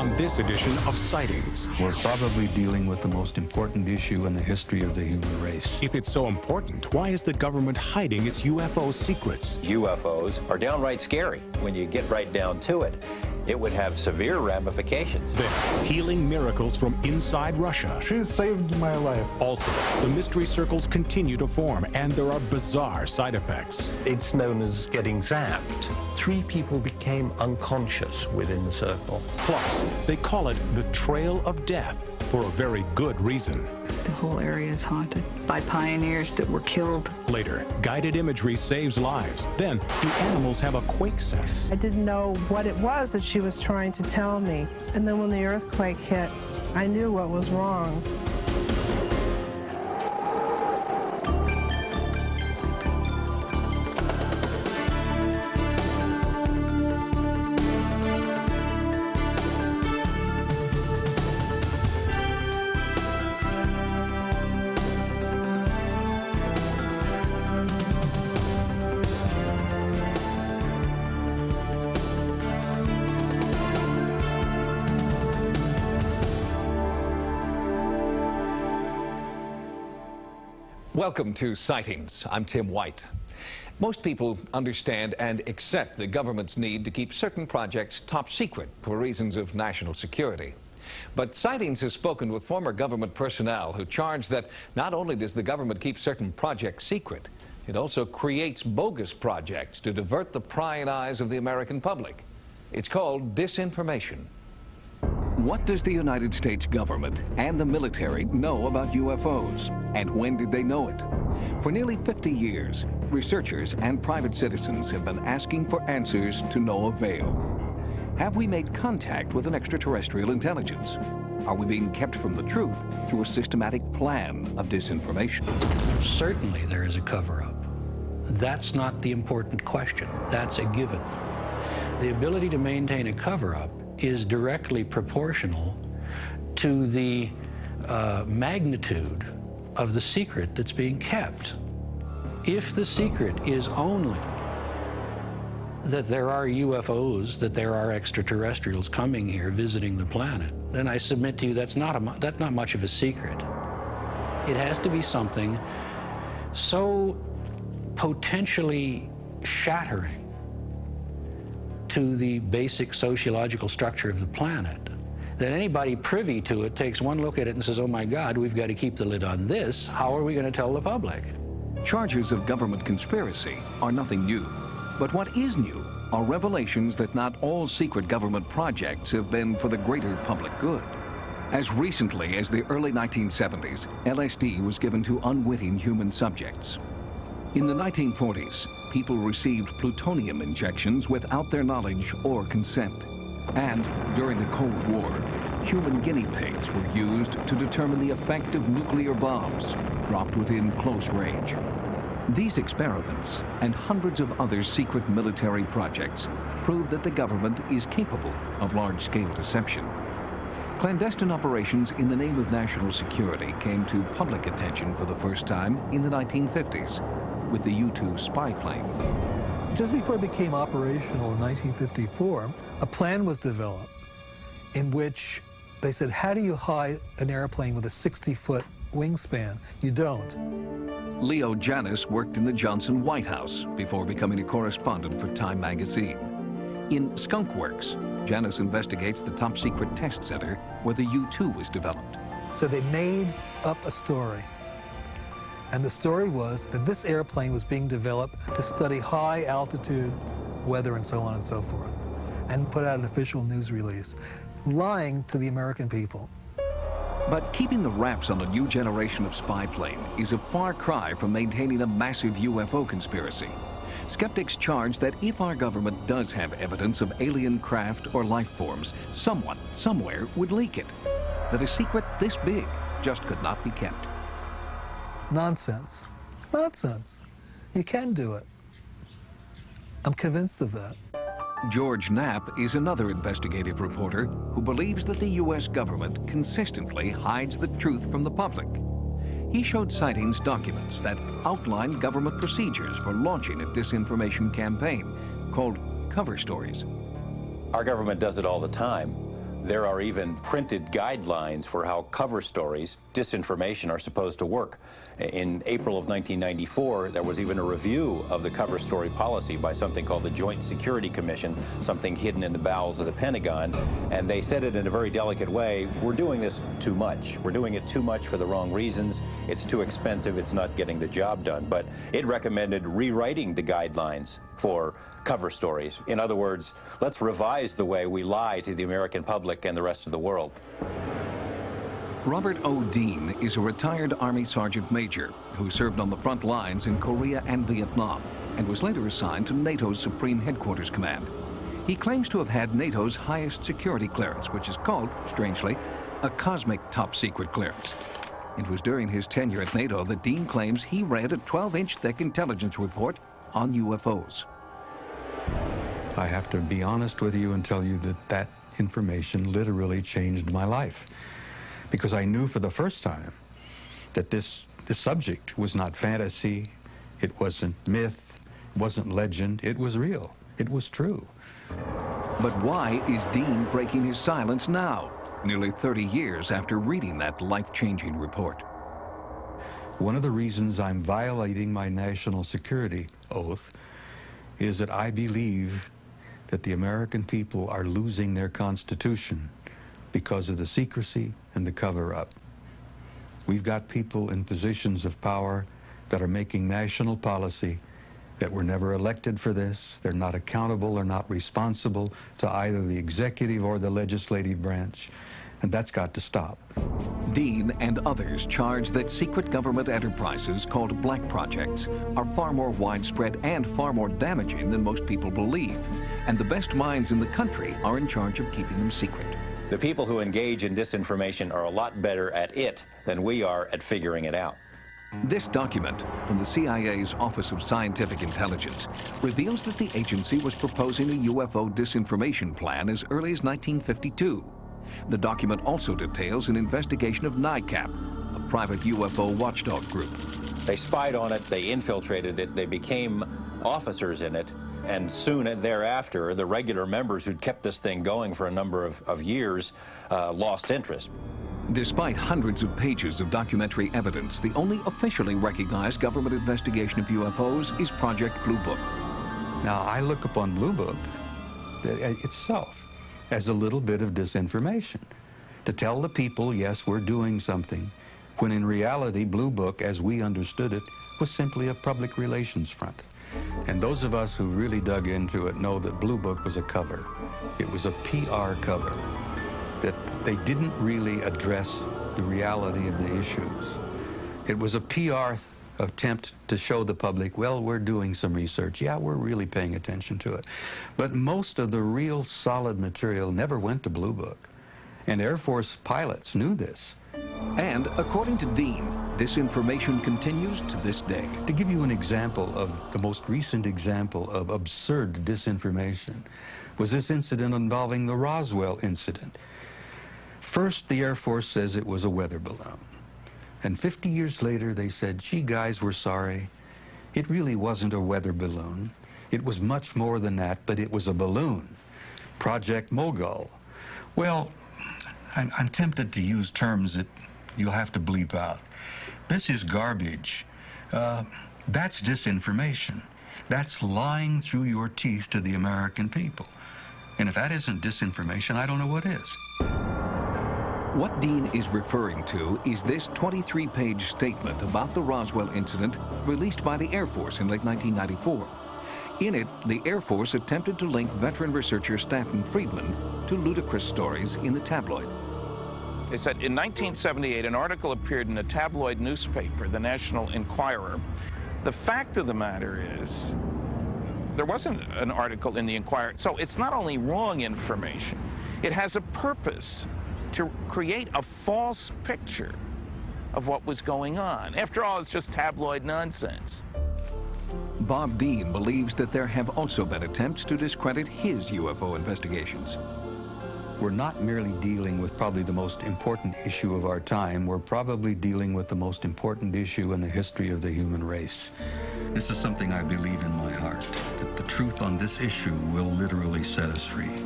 on this edition of Sightings. We're probably dealing with the most important issue in the history of the human race. If it's so important, why is the government hiding its UFO secrets? UFOs are downright scary when you get right down to it it would have severe ramifications. Then, healing miracles from inside Russia. She saved my life. Also, the mystery circles continue to form, and there are bizarre side effects. It's known as getting zapped. Three people became unconscious within the circle. Plus, they call it the Trail of Death for a very good reason. The whole area is haunted by pioneers that were killed. Later, guided imagery saves lives. Then, the animals have a quake sense? I didn't know what it was that she was trying to tell me. And then when the earthquake hit, I knew what was wrong. Welcome to Sightings. I'm Tim White. Most people understand and accept the government's need to keep certain projects top secret for reasons of national security. But Sightings has spoken with former government personnel who charge that not only does the government keep certain projects secret, it also creates bogus projects to divert the prying eyes of the American public. It's called disinformation. What does the United States government and the military know about UFOs? And when did they know it? For nearly 50 years, researchers and private citizens have been asking for answers to no avail. Have we made contact with an extraterrestrial intelligence? Are we being kept from the truth through a systematic plan of disinformation? Certainly there is a cover-up. That's not the important question. That's a given. The ability to maintain a cover-up is directly proportional to the uh, magnitude of the secret that's being kept. If the secret is only that there are UFOs, that there are extraterrestrials coming here visiting the planet, then I submit to you that's not, a, that's not much of a secret. It has to be something so potentially shattering to the basic sociological structure of the planet that anybody privy to it takes one look at it and says, oh my God, we've got to keep the lid on this. How are we going to tell the public? Charges of government conspiracy are nothing new. But what is new are revelations that not all secret government projects have been for the greater public good. As recently as the early 1970s, LSD was given to unwitting human subjects. In the 1940s, people received plutonium injections without their knowledge or consent. And during the Cold War, human guinea pigs were used to determine the effect of nuclear bombs dropped within close range. These experiments and hundreds of other secret military projects prove that the government is capable of large-scale deception. Clandestine operations in the name of national security came to public attention for the first time in the 1950s with the U-2 spy plane. Just before it became operational in 1954, a plan was developed in which they said, how do you hide an airplane with a 60-foot wingspan? You don't. Leo Janos worked in the Johnson White House before becoming a correspondent for Time magazine. In Skunk Works, Janos investigates the top secret test center where the U-2 was developed. So they made up a story and the story was that this airplane was being developed to study high altitude weather and so on and so forth, and put out an official news release, lying to the American people. But keeping the wraps on a new generation of spy plane is a far cry from maintaining a massive UFO conspiracy. Skeptics charge that if our government does have evidence of alien craft or life forms, someone, somewhere, would leak it. That a secret this big just could not be kept. Nonsense. Nonsense. You can do it. I'm convinced of that. George Knapp is another investigative reporter who believes that the U.S. government consistently hides the truth from the public. He showed sightings documents that outline government procedures for launching a disinformation campaign called cover stories. Our government does it all the time. There are even printed guidelines for how cover stories, disinformation, are supposed to work. In April of 1994, there was even a review of the cover story policy by something called the Joint Security Commission, something hidden in the bowels of the Pentagon. And they said it in a very delicate way, we're doing this too much. We're doing it too much for the wrong reasons. It's too expensive. It's not getting the job done. But it recommended rewriting the guidelines for cover stories. In other words, let's revise the way we lie to the American public and the rest of the world. Robert O. Dean is a retired Army Sergeant Major who served on the front lines in Korea and Vietnam and was later assigned to NATO's Supreme Headquarters Command. He claims to have had NATO's highest security clearance, which is called, strangely, a cosmic top secret clearance. It was during his tenure at NATO that Dean claims he read a 12-inch thick intelligence report on UFOs. I have to be honest with you and tell you that that information literally changed my life because I knew for the first time that this, this subject was not fantasy, it wasn't myth, it wasn't legend, it was real, it was true. But why is Dean breaking his silence now, nearly 30 years after reading that life-changing report? One of the reasons I'm violating my national security oath is that I believe that the American people are losing their Constitution because of the secrecy and the cover-up. We've got people in positions of power that are making national policy that were never elected for this. They're not accountable or not responsible to either the executive or the legislative branch. And that's got to stop. Dean and others charge that secret government enterprises called black projects are far more widespread and far more damaging than most people believe. And the best minds in the country are in charge of keeping them secret. The people who engage in disinformation are a lot better at it than we are at figuring it out. This document from the CIA's Office of Scientific Intelligence reveals that the agency was proposing a UFO disinformation plan as early as 1952. The document also details an investigation of NICAP, a private UFO watchdog group. They spied on it, they infiltrated it, they became officers in it, and soon thereafter, the regular members who'd kept this thing going for a number of, of years uh, lost interest. Despite hundreds of pages of documentary evidence, the only officially recognized government investigation of UFOs is Project Blue Book. Now, I look upon Blue Book uh, itself as a little bit of disinformation to tell the people, yes, we're doing something, when in reality, Blue Book, as we understood it, was simply a public relations front. And those of us who really dug into it know that Blue Book was a cover. It was a PR cover, that they didn't really address the reality of the issues. It was a PR attempt to show the public, well, we're doing some research. Yeah, we're really paying attention to it. But most of the real solid material never went to Blue Book. And Air Force pilots knew this. And according to Dean, this information continues to this day. To give you an example of the most recent example of absurd disinformation was this incident involving the Roswell incident. First, the Air Force says it was a weather balloon. And 50 years later, they said, gee, guys, we're sorry. It really wasn't a weather balloon. It was much more than that, but it was a balloon. Project Mogul. Well, I'm, I'm tempted to use terms that you'll have to bleep out. This is garbage. Uh, that's disinformation. That's lying through your teeth to the American people. And if that isn't disinformation, I don't know what is. What Dean is referring to is this 23-page statement about the Roswell incident released by the Air Force in late 1994. In it, the Air Force attempted to link veteran researcher Stanton Friedman to ludicrous stories in the tabloid. They said in 1978, an article appeared in a tabloid newspaper, the National Enquirer. The fact of the matter is, there wasn't an article in the Enquirer. So it's not only wrong information, it has a purpose to create a false picture of what was going on. After all, it's just tabloid nonsense. Bob Dean believes that there have also been attempts to discredit his UFO investigations. We're not merely dealing with probably the most important issue of our time, we're probably dealing with the most important issue in the history of the human race. This is something I believe in my heart, that the truth on this issue will literally set us free.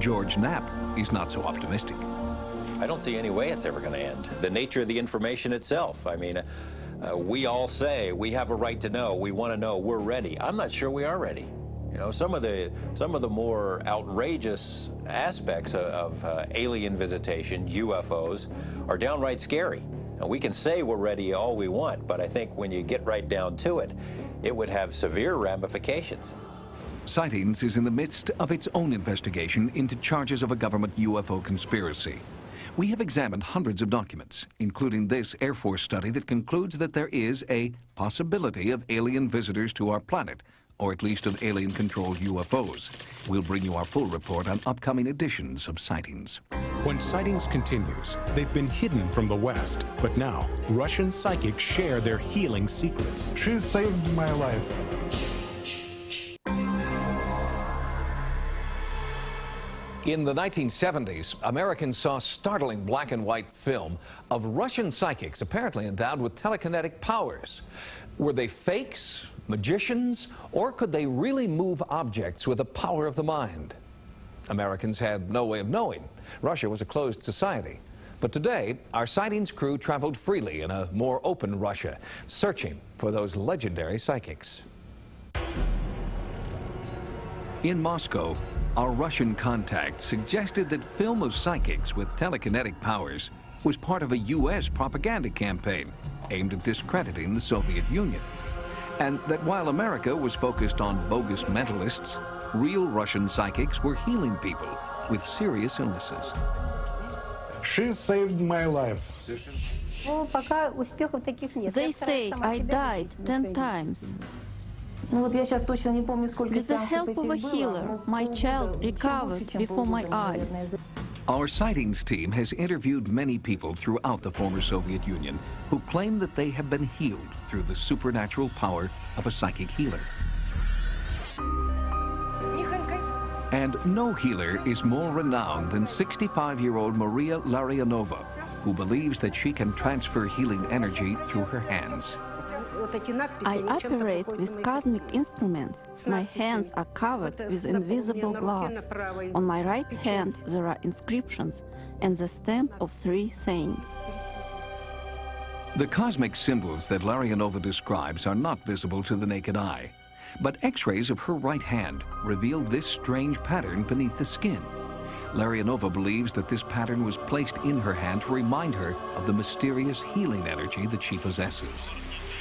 George Knapp is not so optimistic. I don't see any way it's ever going to end. The nature of the information itself. I mean, uh, we all say we have a right to know. We want to know. We're ready. I'm not sure we are ready. You know, some of the some of the more outrageous aspects of, of uh, alien visitation, UFOs, are downright scary. And we can say we're ready all we want, but I think when you get right down to it, it would have severe ramifications. Sightings is in the midst of its own investigation into charges of a government UFO conspiracy. We have examined hundreds of documents, including this Air Force study that concludes that there is a possibility of alien visitors to our planet, or at least of alien-controlled UFOs. We'll bring you our full report on upcoming editions of Sightings. When Sightings continues, they've been hidden from the West, but now Russian psychics share their healing secrets. She saved my life. In the 1970s, Americans saw startling black and white film of Russian psychics apparently endowed with telekinetic powers. Were they fakes, magicians, or could they really move objects with the power of the mind? Americans had no way of knowing. Russia was a closed society. But today, our sightings crew traveled freely in a more open Russia, searching for those legendary psychics. In Moscow, our Russian contact suggested that film of psychics with telekinetic powers was part of a U.S. propaganda campaign aimed at discrediting the Soviet Union. And that while America was focused on bogus mentalists, real Russian psychics were healing people with serious illnesses. She saved my life. They say I died 10 times. With the help of a healer, my child recovered before my eyes. Our sightings team has interviewed many people throughout the former Soviet Union who claim that they have been healed through the supernatural power of a psychic healer. And no healer is more renowned than 65-year-old Maria Larionova, who believes that she can transfer healing energy through her hands. I operate with cosmic instruments. My hands are covered with invisible gloves. On my right hand there are inscriptions and the stamp of three saints. The cosmic symbols that Larionova describes are not visible to the naked eye. But x-rays of her right hand reveal this strange pattern beneath the skin. Larionova believes that this pattern was placed in her hand to remind her of the mysterious healing energy that she possesses.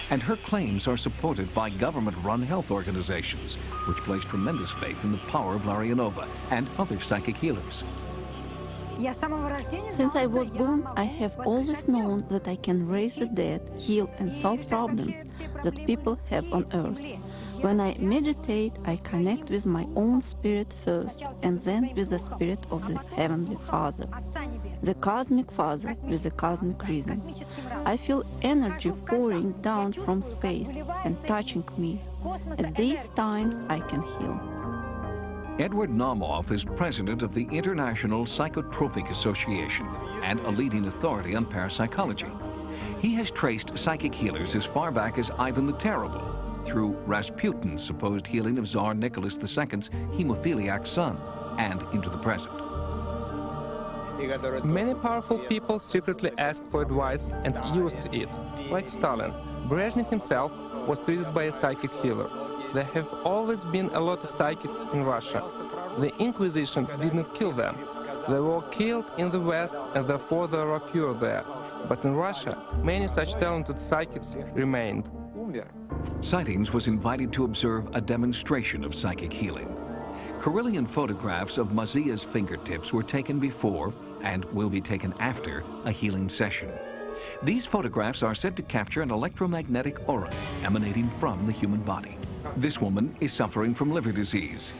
And her claims are supported by government-run health organizations, which place tremendous faith in the power of Larionova and other psychic healers. Since I was born, I have always known that I can raise the dead, heal and solve problems that people have on earth. When I meditate, I connect with my own spirit first, and then with the spirit of the Heavenly Father, the Cosmic Father with the cosmic reason. I feel energy pouring down from space and touching me. At these times, I can heal. Edward Naumoff is president of the International Psychotronic Association and a leading authority on parapsychology. He has traced psychic healers as far back as Ivan the Terrible through Rasputin's supposed healing of Tsar Nicholas II's hemophiliac son and into the present. Many powerful people secretly asked for advice and used it, like Stalin. Brezhnev himself was treated by a psychic healer. There have always been a lot of psychics in Russia. The Inquisition did not kill them. They were killed in the West and therefore there are fewer there. But in Russia, many such talented psychics remained. Sightings was invited to observe a demonstration of psychic healing. Kirlian photographs of Mazia's fingertips were taken before and will be taken after a healing session. These photographs are said to capture an electromagnetic aura emanating from the human body. This woman is suffering from liver disease.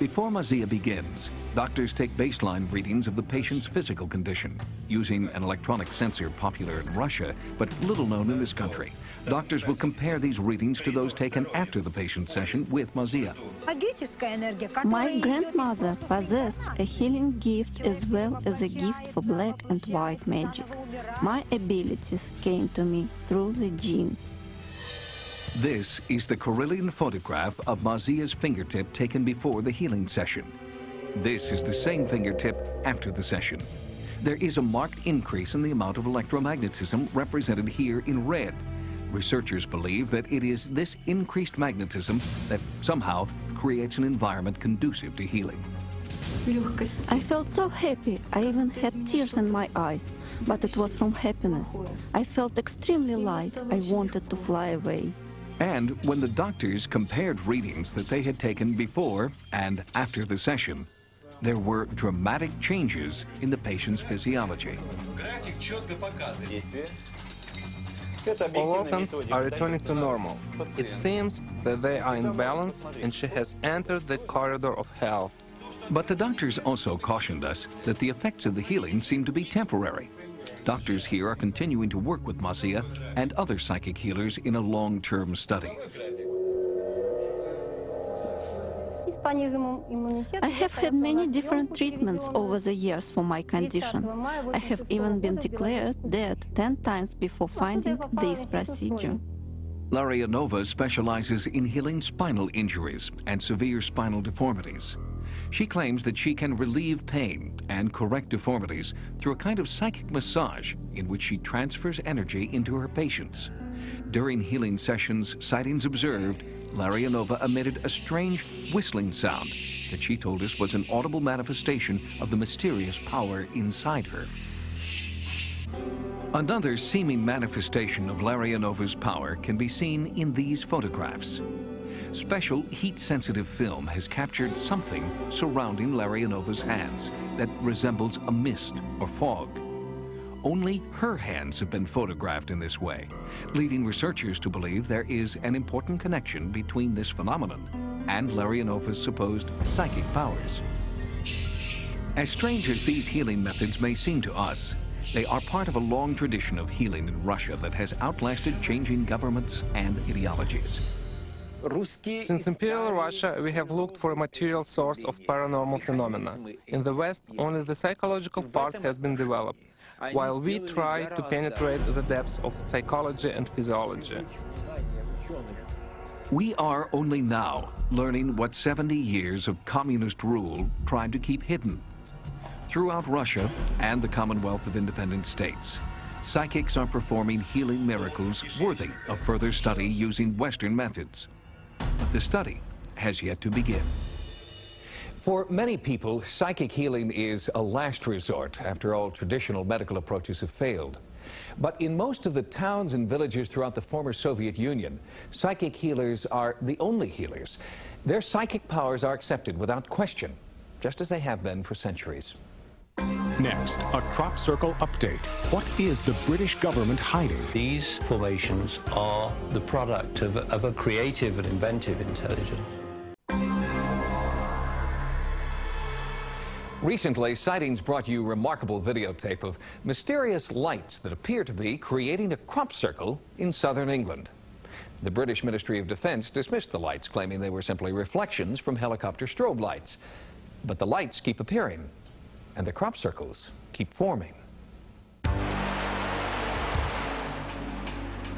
Before Mazia begins, doctors take baseline readings of the patient's physical condition. Using an electronic sensor popular in Russia, but little known in this country, doctors will compare these readings to those taken after the patient session with Mazia. My grandmother possessed a healing gift as well as a gift for black and white magic. My abilities came to me through the genes. This is the Kirlian photograph of Mazia's fingertip taken before the healing session. This is the same fingertip after the session. There is a marked increase in the amount of electromagnetism represented here in red. Researchers believe that it is this increased magnetism that somehow creates an environment conducive to healing. I felt so happy. I even had tears in my eyes, but it was from happiness. I felt extremely light. I wanted to fly away. And when the doctors compared readings that they had taken before and after the session, there were dramatic changes in the patient's physiology. All organs are returning to normal. It seems that they are in balance and she has entered the corridor of health. But the doctors also cautioned us that the effects of the healing seem to be temporary. Doctors here are continuing to work with Masia and other psychic healers in a long-term study. I have had many different treatments over the years for my condition. I have even been declared dead 10 times before finding this procedure. Larionova specializes in healing spinal injuries and severe spinal deformities. She claims that she can relieve pain and correct deformities through a kind of psychic massage in which she transfers energy into her patients. During healing sessions, sightings observed, Larionova emitted a strange whistling sound that she told us was an audible manifestation of the mysterious power inside her. Another seeming manifestation of Larionova's power can be seen in these photographs. Special heat-sensitive film has captured something surrounding Larionova's hands that resembles a mist or fog. Only her hands have been photographed in this way, leading researchers to believe there is an important connection between this phenomenon and Larionova's supposed psychic powers. As strange as these healing methods may seem to us, they are part of a long tradition of healing in Russia that has outlasted changing governments and ideologies. Since Imperial Russia, we have looked for a material source of paranormal phenomena. In the West, only the psychological part has been developed, while we try to penetrate the depths of psychology and physiology. We are only now learning what 70 years of communist rule tried to keep hidden. Throughout Russia and the Commonwealth of Independent States, psychics are performing healing miracles worthy of further study using Western methods. The study has yet to begin. For many people, psychic healing is a last resort after all traditional medical approaches have failed. But in most of the towns and villages throughout the former Soviet Union, psychic healers are the only healers. Their psychic powers are accepted without question, just as they have been for centuries. Next, a crop circle update. What is the British government hiding? These formations are the product of, of a creative and inventive intelligence. Recently, sightings brought you remarkable videotape of mysterious lights that appear to be creating a crop circle in southern England. The British Ministry of Defense dismissed the lights, claiming they were simply reflections from helicopter strobe lights. But the lights keep appearing, and the crop circles keep forming.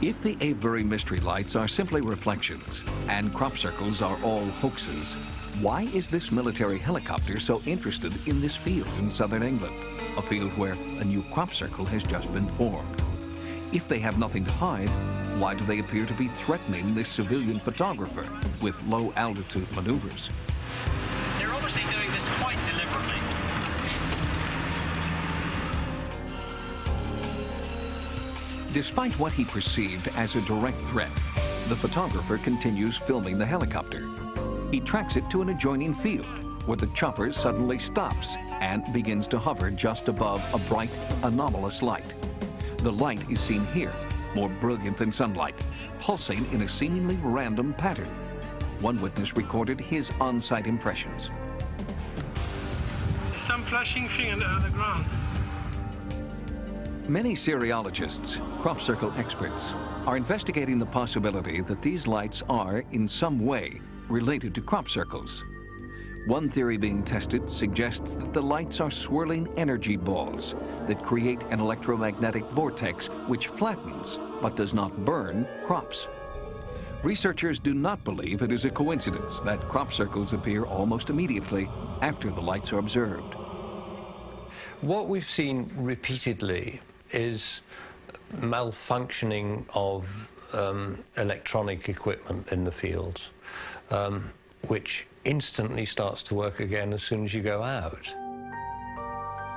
If the Avebury mystery lights are simply reflections and crop circles are all hoaxes, why is this military helicopter so interested in this field in southern England, a field where a new crop circle has just been formed? If they have nothing to hide, why do they appear to be threatening this civilian photographer with low altitude maneuvers? Despite what he perceived as a direct threat, the photographer continues filming the helicopter. He tracks it to an adjoining field where the chopper suddenly stops and begins to hover just above a bright, anomalous light. The light is seen here, more brilliant than sunlight, pulsing in a seemingly random pattern. One witness recorded his on-site impressions. Some flashing thing on the ground. Many cereologists, crop circle experts, are investigating the possibility that these lights are, in some way, related to crop circles. One theory being tested suggests that the lights are swirling energy balls that create an electromagnetic vortex which flattens, but does not burn, crops. Researchers do not believe it is a coincidence that crop circles appear almost immediately after the lights are observed. What we've seen repeatedly is malfunctioning of um, electronic equipment in the fields, um, which instantly starts to work again as soon as you go out.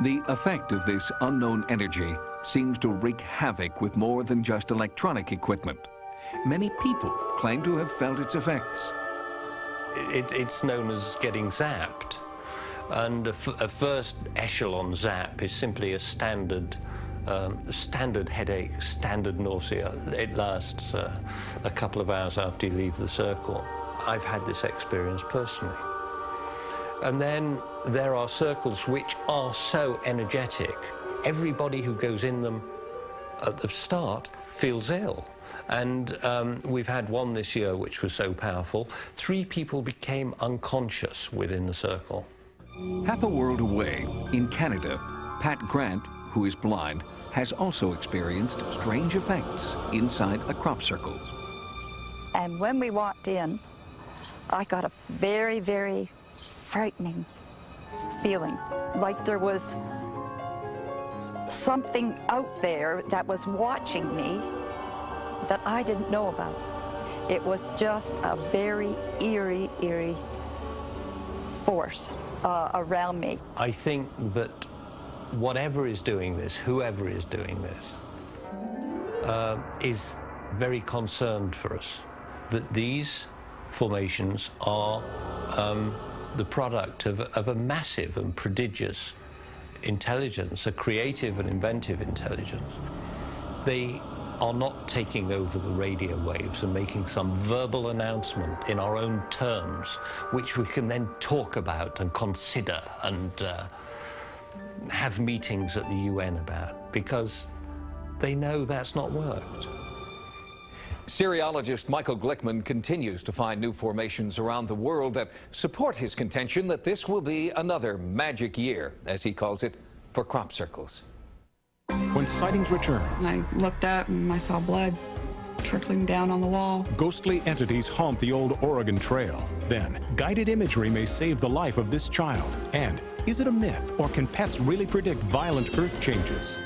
The effect of this unknown energy seems to wreak havoc with more than just electronic equipment. Many people claim to have felt its effects. It, it's known as getting zapped. And a, first echelon zap is simply a standard um, standard headache, standard nausea. It lasts uh, a couple of hours after you leave the circle. I've had this experience personally. And then there are circles which are so energetic, everybody who goes in them at the start feels ill. And um, we've had one this year which was so powerful, three people became unconscious within the circle. Half a world away, in Canada, Pat Grant, who is blind, has also experienced strange effects inside a crop circle. And when we walked in, I got a very, very frightening feeling, like there was something out there that was watching me that I didn't know about. It was just a very eerie, eerie force uh, around me. I think that whatever is doing this, whoever is doing this, uh, is very concerned for us that these formations are um, the product of, of a massive and prodigious intelligence, a creative and inventive intelligence. They are not taking over the radio waves and making some verbal announcement in our own terms, which we can then talk about and consider and uh, have meetings at the UN about, because they know that's not worked. Cereologist Michael Glickman continues to find new formations around the world that support his contention that this will be another magic year, as he calls it, for crop circles. When sightings return, I looked up and I saw blood trickling down on the wall. Ghostly entities haunt the old Oregon Trail. Then, guided imagery may save the life of this child. And is it a myth, or can pets really predict violent earth changes?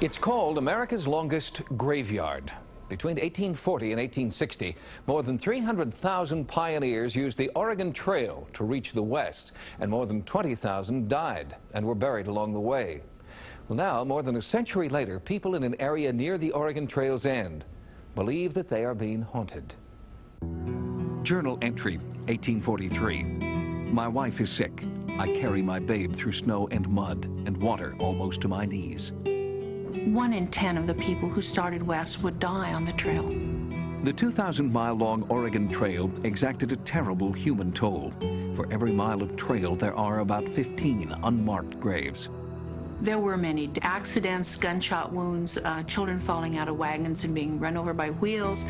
It's called America's longest graveyard. Between 1840 and 1860, more than 300,000 pioneers used the Oregon Trail to reach the west, and more than 20,000 died and were buried along the way. Well, now, more than a century later, people in an area near the Oregon Trail's end believe that they are being haunted. Journal entry, 1843. My wife is sick. I carry my babe through snow and mud and water almost to my knees. One in 10 of the people who started west would die on the trail. The 2,000 mile long Oregon Trail exacted a terrible human toll. For every mile of trail, there are about 15 unmarked graves. There were many accidents, gunshot wounds, uh, children falling out of wagons and being run over by wheels.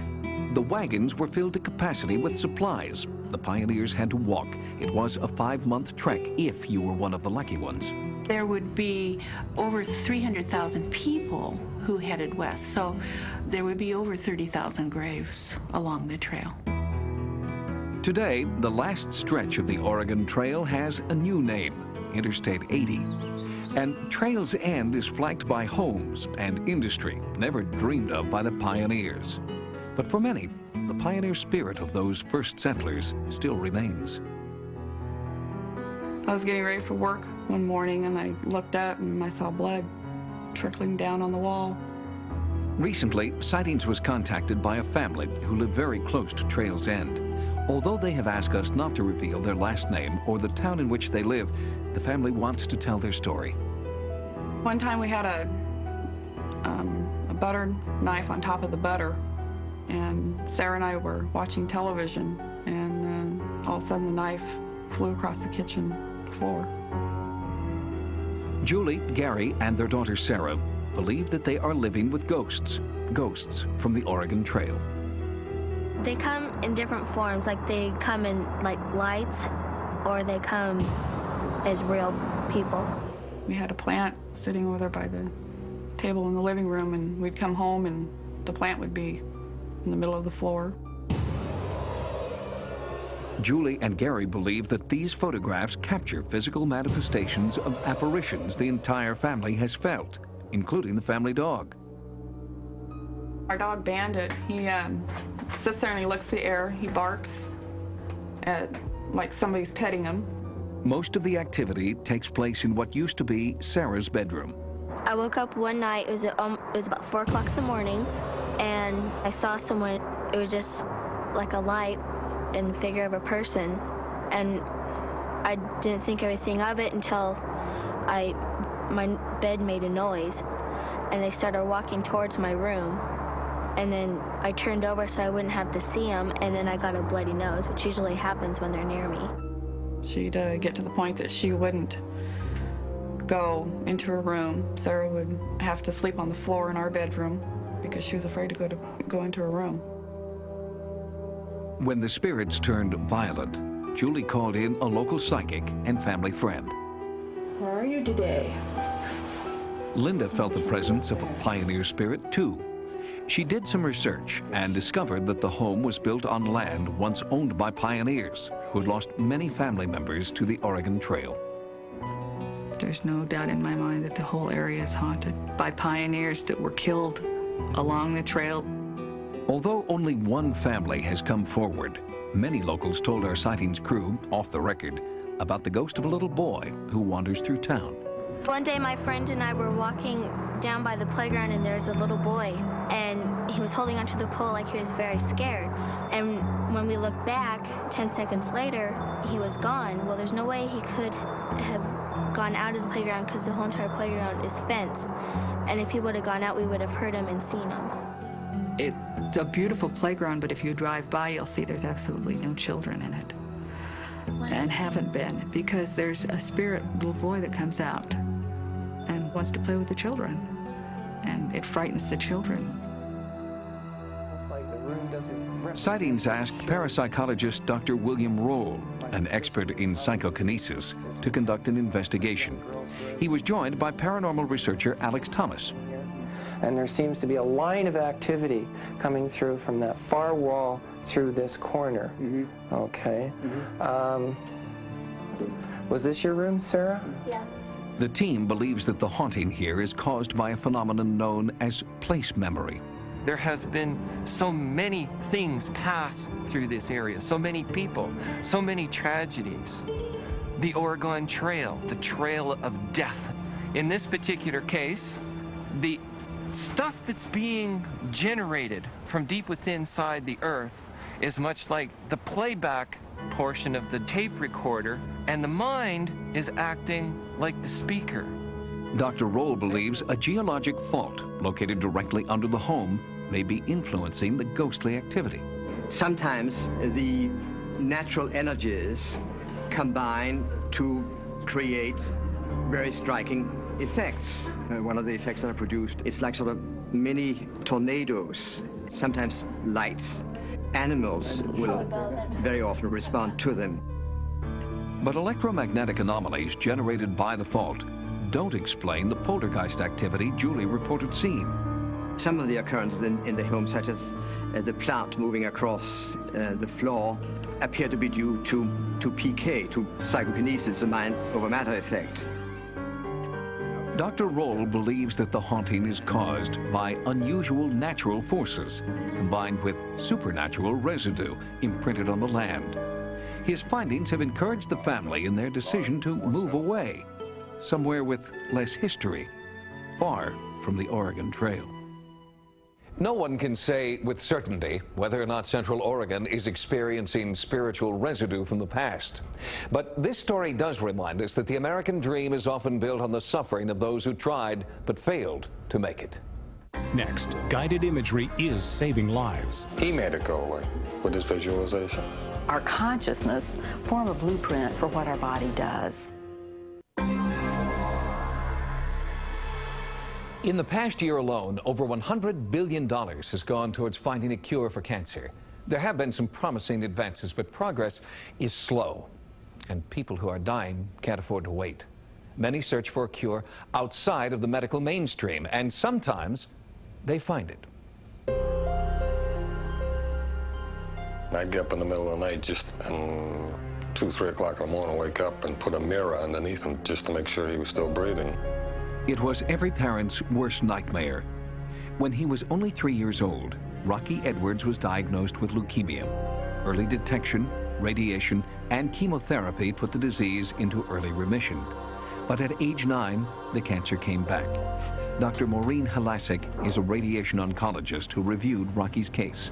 The wagons were filled to capacity with supplies. The pioneers had to walk. It was a five month trek if you were one of the lucky ones there would be over 300,000 people who headed west. So there would be over 30,000 graves along the trail. Today, the last stretch of the Oregon Trail has a new name, Interstate 80. And Trail's End is flanked by homes and industry never dreamed of by the pioneers. But for many, the pioneer spirit of those first settlers still remains. I was getting ready for work one morning and I looked up and I saw blood trickling down on the wall. Recently, Sightings was contacted by a family who live very close to Trail's End. Although they have asked us not to reveal their last name or the town in which they live, the family wants to tell their story. One time we had a, um, a butter knife on top of the butter, and Sarah and I were watching television, and uh, all of a sudden the knife flew across the kitchen floor. Julie, Gary, and their daughter Sarah believe that they are living with ghosts, ghosts from the Oregon Trail. They come in different forms, like they come in like lights, or they come as real people. We had a plant sitting over there by the table in the living room, and we'd come home and the plant would be in the middle of the floor. Julie and Gary believe that these photographs capture physical manifestations of apparitions the entire family has felt, including the family dog. Our dog Bandit, he um, sits there and he looks the air, he barks at like somebody's petting him. Most of the activity takes place in what used to be Sarah's bedroom. I woke up one night, it was, um, it was about 4 o'clock in the morning, and I saw someone, it was just like a light and figure of a person, and I didn't think anything of it until I, my bed made a noise, and they started walking towards my room, and then I turned over so I wouldn't have to see them, and then I got a bloody nose, which usually happens when they're near me. She'd uh, get to the point that she wouldn't go into her room. Sarah would have to sleep on the floor in our bedroom because she was afraid to go to go into her room. When the spirits turned violent, Julie called in a local psychic and family friend. Where are you today? Linda felt the presence of a pioneer spirit too. She did some research and discovered that the home was built on land once owned by pioneers who had lost many family members to the Oregon Trail. There's no doubt in my mind that the whole area is haunted by pioneers that were killed along the trail. Although only one family has come forward, many locals told our sightings crew, off the record, about the ghost of a little boy who wanders through town. One day my friend and I were walking down by the playground and there's a little boy and he was holding onto the pole like he was very scared. And when we looked back, 10 seconds later, he was gone. Well, there's no way he could have gone out of the playground because the whole entire playground is fenced. And if he would have gone out, we would have heard him and seen him. It's a beautiful playground, but if you drive by, you'll see there's absolutely no children in it. And haven't been, because there's a spirit little boy that comes out and wants to play with the children. And it frightens the children. Sightings asked parapsychologist Dr. William Roll, an expert in psychokinesis, to conduct an investigation. He was joined by paranormal researcher Alex Thomas. And there seems to be a line of activity coming through from that far wall through this corner. Okay. Um, was this your room, Sarah? Yeah. The team believes that the haunting here is caused by a phenomenon known as place memory. There has been so many things pass through this area, so many people, so many tragedies. The Oregon Trail, the trail of death. In this particular case, the stuff that's being generated from deep within inside the earth is much like the playback portion of the tape recorder, and the mind is acting like the speaker. Dr. Roll believes a geologic fault located directly under the home may be influencing the ghostly activity. Sometimes the natural energies combine to create very striking effects. Uh, one of the effects that are produced is like sort of mini tornadoes, sometimes lights. Animals will very often respond to them. But electromagnetic anomalies generated by the fault don't explain the poltergeist activity Julie reported seeing. Some of the occurrences in, in the home, such as uh, the plant moving across uh, the floor, appear to be due to, to PK, to psychokinesis, a mind over matter effect. Dr. Roll believes that the haunting is caused by unusual natural forces combined with supernatural residue imprinted on the land. His findings have encouraged the family in their decision to move away, somewhere with less history, far from the Oregon Trail. No one can say with certainty whether or not Central Oregon is experiencing spiritual residue from the past. But this story does remind us that the American dream is often built on the suffering of those who tried but failed to make it. Next, guided imagery is saving lives. He made it go away with his visualization. Our consciousness form a blueprint for what our body does. In the past year alone, over $100 billion has gone towards finding a cure for cancer. There have been some promising advances, but progress is slow, and people who are dying can't afford to wait. Many search for a cure outside of the medical mainstream, and sometimes they find it. I'd get up in the middle of the night just and two, three o'clock in the morning, wake up and put a mirror underneath him just to make sure he was still breathing. It was every parent's worst nightmare. When he was only three years old, Rocky Edwards was diagnosed with leukemia. Early detection, radiation, and chemotherapy put the disease into early remission. But at age nine, the cancer came back. Dr. Maureen Halasik is a radiation oncologist who reviewed Rocky's case.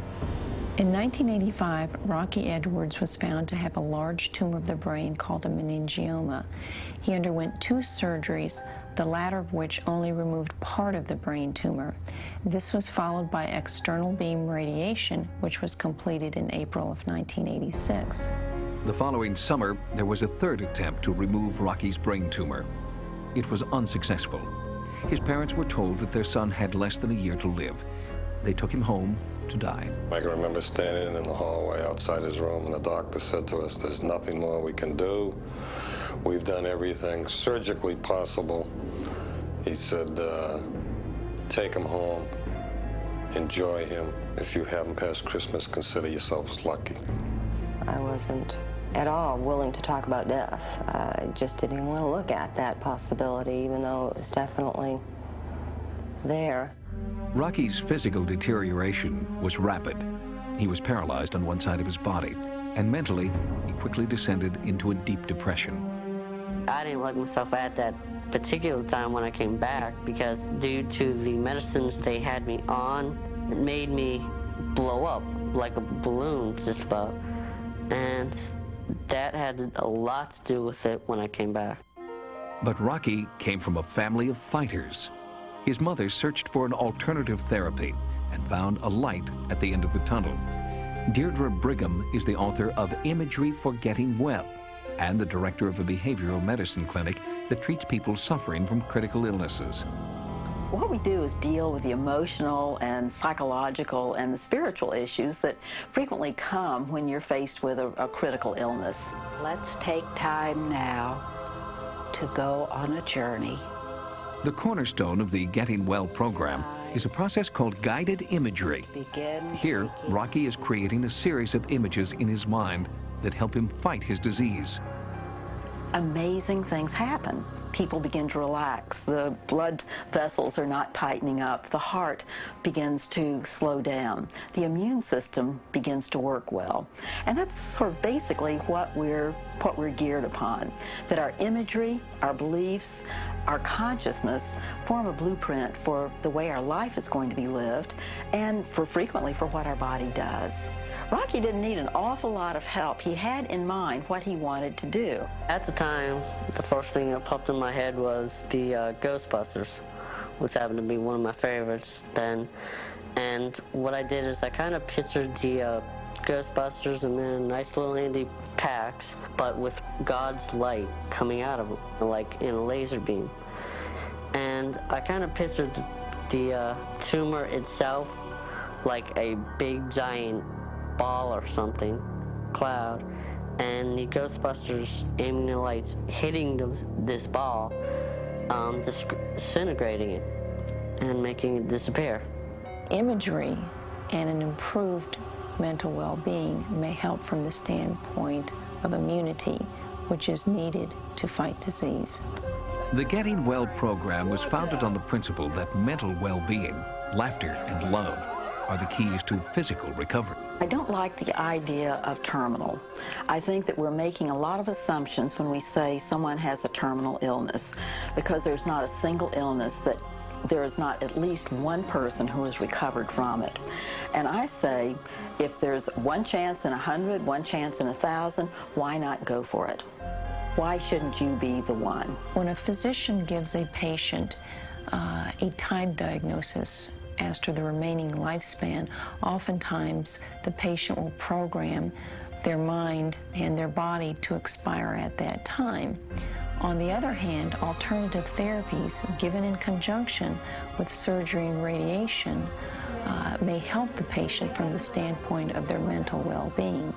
In 1985, Rocky Edwards was found to have a large tumor of the brain called a meningioma. He underwent two surgeries, the latter of which only removed part of the brain tumor. This was followed by external beam radiation, which was completed in April of 1986. The following summer, there was a third attempt to remove Rocky's brain tumor. It was unsuccessful. His parents were told that their son had less than a year to live. They took him home to die. I can remember standing in the hallway outside his room, and the doctor said to us, There's nothing more we can do. We've done everything surgically possible. He said, uh, Take him home, enjoy him. If you haven't passed Christmas, consider yourselves lucky. I wasn't at all willing to talk about death. I just didn't even want to look at that possibility, even though it was definitely there. Rocky's physical deterioration was rapid. He was paralyzed on one side of his body, and mentally, he quickly descended into a deep depression. I didn't like myself at that particular time when I came back because due to the medicines they had me on, it made me blow up like a balloon just about. And that had a lot to do with it when I came back. But Rocky came from a family of fighters. His mother searched for an alternative therapy and found a light at the end of the tunnel. Deirdre Brigham is the author of Imagery for Getting Well and the director of a behavioral medicine clinic that treats people suffering from critical illnesses. What we do is deal with the emotional and psychological and the spiritual issues that frequently come when you're faced with a, a critical illness. Let's take time now to go on a journey. The cornerstone of the Getting Well program is a process called guided imagery. Here, Rocky is creating a series of images in his mind that help him fight his disease. Amazing things happen people begin to relax. The blood vessels are not tightening up. The heart begins to slow down. The immune system begins to work well. And that's sort of basically what we're what we're geared upon. That our imagery, our beliefs, our consciousness form a blueprint for the way our life is going to be lived and for frequently for what our body does. Rocky didn't need an awful lot of help. He had in mind what he wanted to do. At the time, the first thing that popped in my head was the uh, Ghostbusters, which happened to be one of my favorites then. And what I did is I kind of pictured the uh, Ghostbusters and then nice little handy packs, but with God's light coming out of them, like in a laser beam. And I kind of pictured the uh, tumor itself like a big giant ball or something, cloud, and the Ghostbusters aiming their lights, hitting the, this ball, um, disintegrating it, and making it disappear. Imagery and an improved mental well-being may help from the standpoint of immunity, which is needed to fight disease. The Getting Well program was founded on the principle that mental well-being, laughter, and love are the keys to physical recovery. I don't like the idea of terminal. I think that we're making a lot of assumptions when we say someone has a terminal illness because there's not a single illness that there is not at least one person who has recovered from it. And I say, if there's one chance in a hundred, one chance in a thousand, why not go for it? Why shouldn't you be the one? When a physician gives a patient uh, a time diagnosis as to the remaining lifespan, oftentimes the patient will program their mind and their body to expire at that time. On the other hand, alternative therapies given in conjunction with surgery and radiation uh, may help the patient from the standpoint of their mental well-being.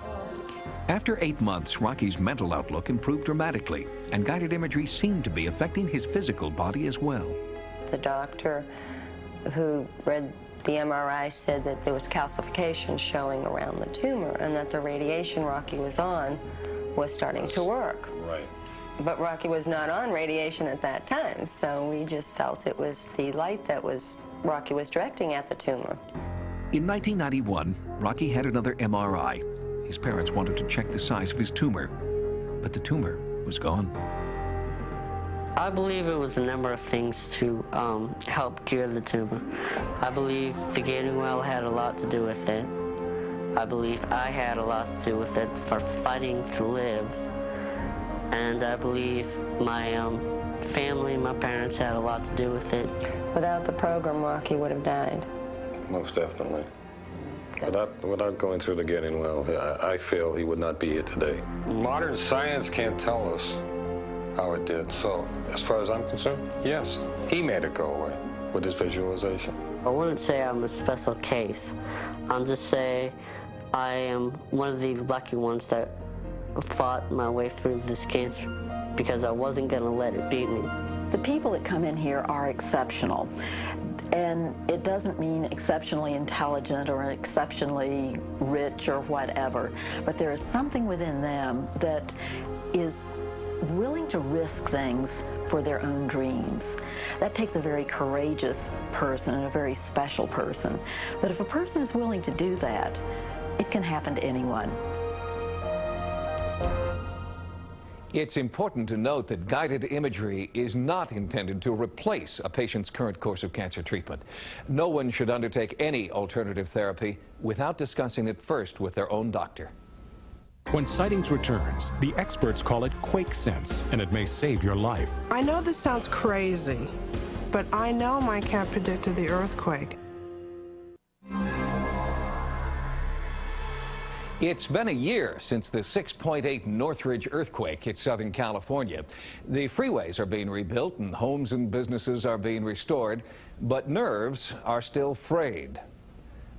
After eight months, Rocky's mental outlook improved dramatically, and guided imagery seemed to be affecting his physical body as well. The doctor who read the MRI said that there was calcification showing around the tumor and that the radiation Rocky was on was starting to work. Right. But Rocky was not on radiation at that time, so we just felt it was the light that was Rocky was directing at the tumor. In 1991, Rocky had another MRI. His parents wanted to check the size of his tumor, but the tumor was gone. I believe it was a number of things to um, help cure the tumor. I believe the gaining well had a lot to do with it. I believe I had a lot to do with it for fighting to live. And I believe my um, family, my parents had a lot to do with it. Without the program, Rocky would have died. Most definitely. Without, without going through the getting well, I, I feel he would not be here today. Modern science can't tell us how it did. So, as far as I'm concerned, yes, he made it go away with his visualization. I wouldn't say I'm a special case. I'll just say I am one of the lucky ones that fought my way through this cancer because I wasn't going to let it beat me. The people that come in here are exceptional. And it doesn't mean exceptionally intelligent or exceptionally rich or whatever, but there is something within them that is willing to risk things for their own dreams. That takes a very courageous person and a very special person. But if a person is willing to do that, it can happen to anyone. It's important to note that guided imagery is not intended to replace a patient's current course of cancer treatment. No one should undertake any alternative therapy without discussing it first with their own doctor. When sightings returns, the experts call it quake sense, and it may save your life. I know this sounds crazy, but I know my cat predicted the earthquake. It's been a year since the 6.8 Northridge earthquake hit Southern California. The freeways are being rebuilt and homes and businesses are being restored, but nerves are still frayed.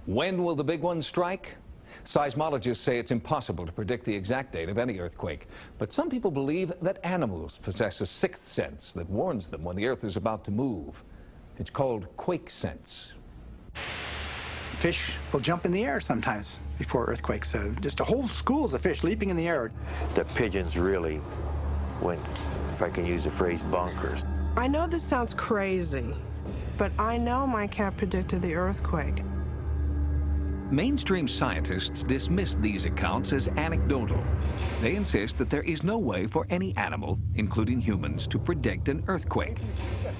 When will the big one strike? Seismologists say it's impossible to predict the exact date of any earthquake, but some people believe that animals possess a sixth sense that warns them when the earth is about to move. It's called quake sense. Fish will jump in the air sometimes before earthquakes. Uh, just a whole schools of fish leaping in the air. The pigeons really went, if I can use the phrase, bonkers. I know this sounds crazy, but I know my cat predicted the earthquake. Mainstream scientists dismiss these accounts as anecdotal. They insist that there is no way for any animal, including humans, to predict an earthquake.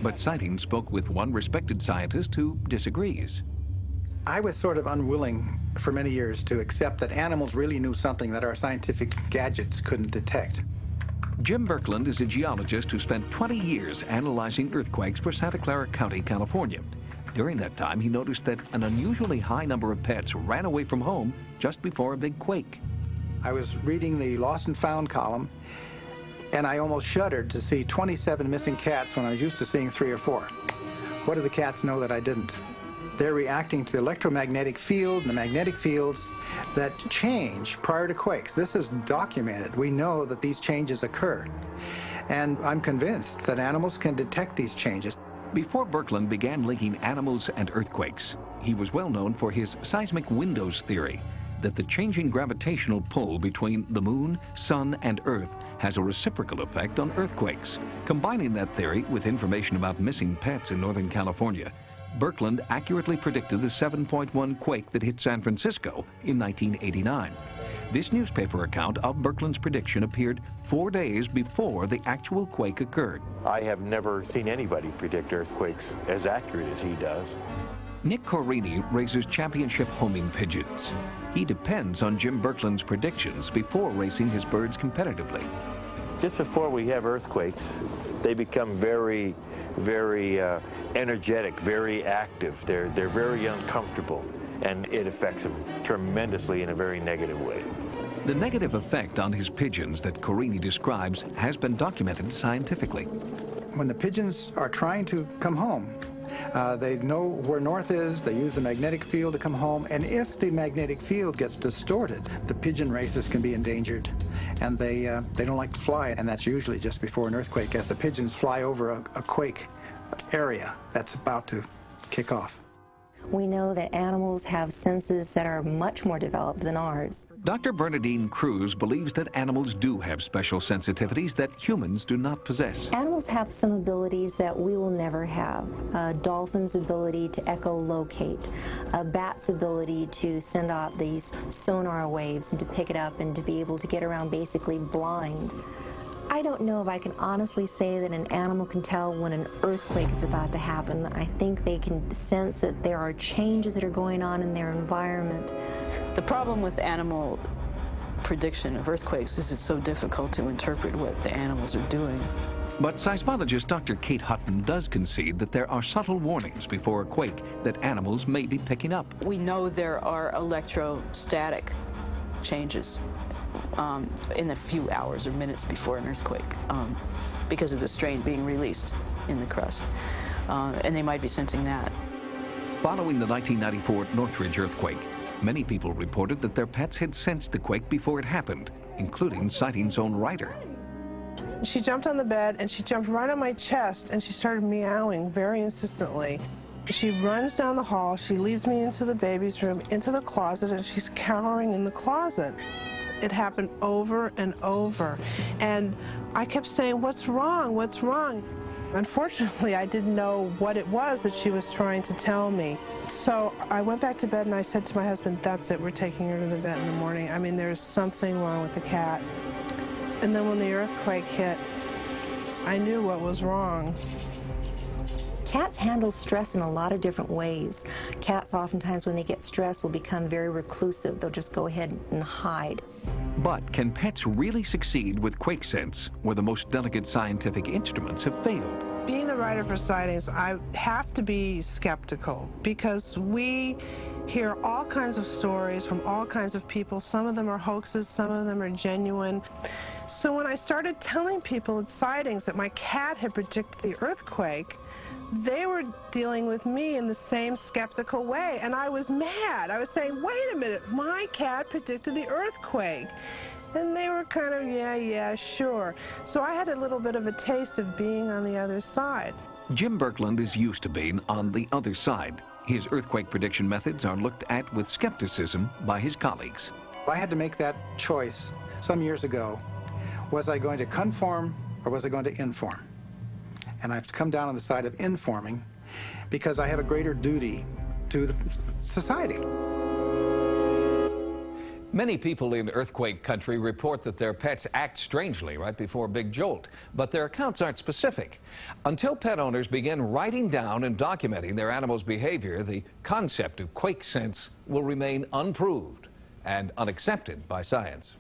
But Sighting spoke with one respected scientist who disagrees. I was sort of unwilling for many years to accept that animals really knew something that our scientific gadgets couldn't detect. Jim Berkland is a geologist who spent 20 years analyzing earthquakes for Santa Clara County, California. During that time, he noticed that an unusually high number of pets ran away from home just before a big quake. I was reading the lost and found column, and I almost shuddered to see 27 missing cats when I was used to seeing three or four. What do the cats know that I didn't? They're reacting to the electromagnetic field and the magnetic fields that change prior to quakes. This is documented. We know that these changes occur. And I'm convinced that animals can detect these changes. Before Berkland began linking animals and earthquakes, he was well known for his seismic windows theory that the changing gravitational pull between the moon, sun, and earth has a reciprocal effect on earthquakes. Combining that theory with information about missing pets in Northern California, Berkland accurately predicted the 7.1 quake that hit San Francisco in 1989. This newspaper account of Berkland's prediction appeared four days before the actual quake occurred. I have never seen anybody predict earthquakes as accurate as he does. Nick Corini raises championship homing pigeons. He depends on Jim Berkland's predictions before racing his birds competitively. Just before we have earthquakes, they become very very uh, energetic, very active. They're, they're very uncomfortable, and it affects them tremendously in a very negative way. The negative effect on his pigeons that Corini describes has been documented scientifically. When the pigeons are trying to come home, uh, they know where north is, they use the magnetic field to come home, and if the magnetic field gets distorted, the pigeon races can be endangered. And they, uh, they don't like to fly, and that's usually just before an earthquake, as the pigeons fly over a, a quake area that's about to kick off. We know that animals have senses that are much more developed than ours. Dr. Bernadine Cruz believes that animals do have special sensitivities that humans do not possess. Animals have some abilities that we will never have. A dolphin's ability to echolocate, a bat's ability to send out these sonar waves and to pick it up and to be able to get around basically blind. I don't know if I can honestly say that an animal can tell when an earthquake is about to happen. I think they can sense that there are changes that are going on in their environment. The problem with animal prediction of earthquakes is it's so difficult to interpret what the animals are doing. But seismologist Dr. Kate Hutton does concede that there are subtle warnings before a quake that animals may be picking up. We know there are electrostatic changes um, in a few hours or minutes before an earthquake um, because of the strain being released in the crust. Uh, and they might be sensing that. Following the 1994 Northridge earthquake, many people reported that their pets had sensed the quake before it happened, including Sighting's own writer. She jumped on the bed and she jumped right on my chest and she started meowing very insistently. She runs down the hall, she leads me into the baby's room, into the closet, and she's cowering in the closet. It happened over and over. And I kept saying, what's wrong, what's wrong? Unfortunately, I didn't know what it was that she was trying to tell me. So I went back to bed and I said to my husband, that's it, we're taking her to the vet in the morning. I mean, there's something wrong with the cat. And then when the earthquake hit, I knew what was wrong. Cats handle stress in a lot of different ways. Cats oftentimes when they get stressed will become very reclusive. They'll just go ahead and hide. But can pets really succeed with quake sense where the most delicate scientific instruments have failed? Being the writer for Sightings, I have to be skeptical because we hear all kinds of stories from all kinds of people. Some of them are hoaxes, some of them are genuine. So when I started telling people at Sightings that my cat had predicted the earthquake, they were dealing with me in the same skeptical way. And I was mad. I was saying, wait a minute, my cat predicted the earthquake. And they were kind of, yeah, yeah, sure. So I had a little bit of a taste of being on the other side. Jim Berkland is used to being on the other side. His earthquake prediction methods are looked at with skepticism by his colleagues. I had to make that choice some years ago. Was I going to conform or was I going to inform? And I've come down on the side of informing because I have a greater duty to the society. Many people in earthquake country report that their pets act strangely right before a big jolt, but their accounts aren't specific. Until pet owners begin writing down and documenting their animal's behavior, the concept of quake sense will remain unproved and unaccepted by science.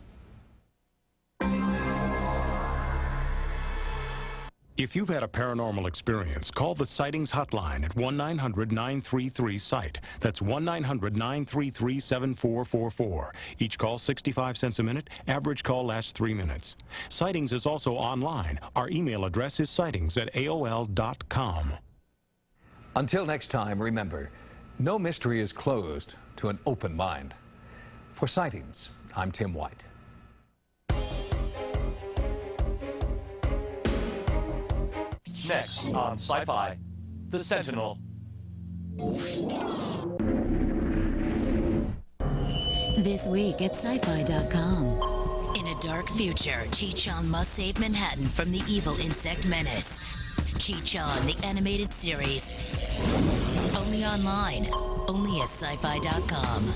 If you've had a paranormal experience, call the Sightings Hotline at 1-900-933-SIGHT. That's 1-900-933-7444. Each call 65 cents a minute. Average call lasts three minutes. Sightings is also online. Our email address is sightings at AOL.com. Until next time, remember, no mystery is closed to an open mind. For Sightings, I'm Tim White. Next on Sci-Fi, The Sentinel. This week at sci-fi.com. In a dark future, Chi-Chong must save Manhattan from the evil insect menace. Chi-Chong, the animated series. Only online, only at sci-fi.com.